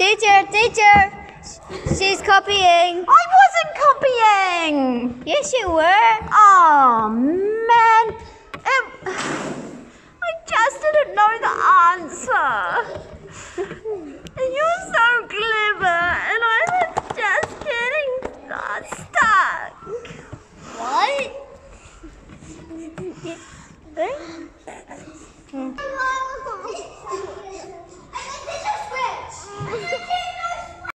Teacher, teacher, she's copying. I wasn't copying. Yes, you were. Oh, man. It, I just didn't know the answer. And You're so clever, and I was just getting stuck. What?